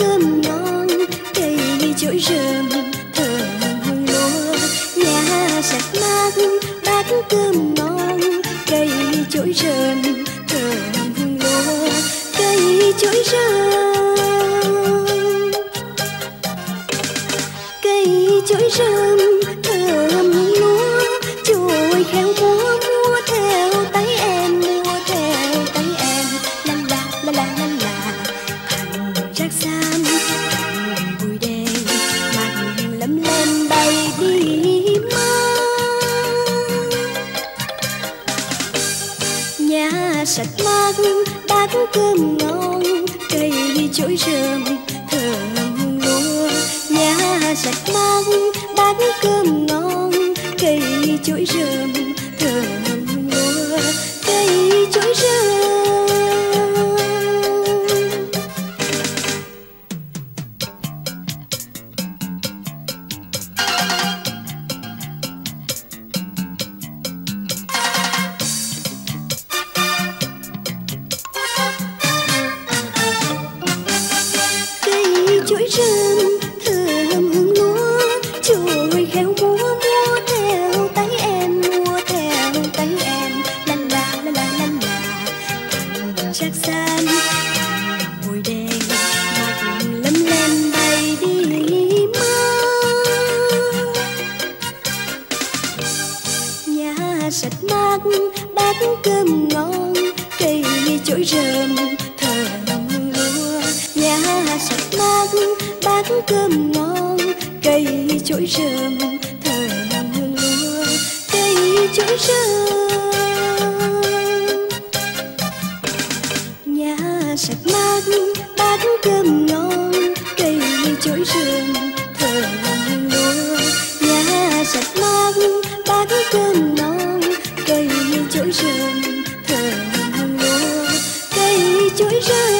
cơm ngon, cây chổi rơm, thơm hương lúa. Nhà sạch mát, bát cơm ngon, cây chổi rơm, thơm hương lúa. Cây chổi rơm, cây chổi rơm nhà sạch mát, bát cơm ngon, cây chuối rơm, thơm lúa. Nhà sạch mát, bát cơm ngon, cây chuối rơm, thơm lúa. Cây chuối rơm cây chuối rơm thơm hương lúa chuối khéo múa múa theo tay em, múa theo tay em. Lăn la la la lăn la thằng chắc san. Mùi đen mặc lấm lem bay đi mất nhà sạch mát, bát cơm ngon, cây chuối rơm thơm cơm ngon, cây chuỗi rơm thờ hương lúa cây chuỗi rơm. Nhà sạch mát, bát cơm ngon, cây chuỗi rơm thờ hương lúa nhà sạch mát, bát cơm ngon, cây chuỗi rơm thờ hương lúa cây chuỗi rơm.